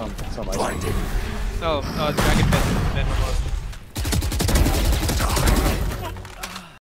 Some, some ice cream. So, uh, Dragon Pit.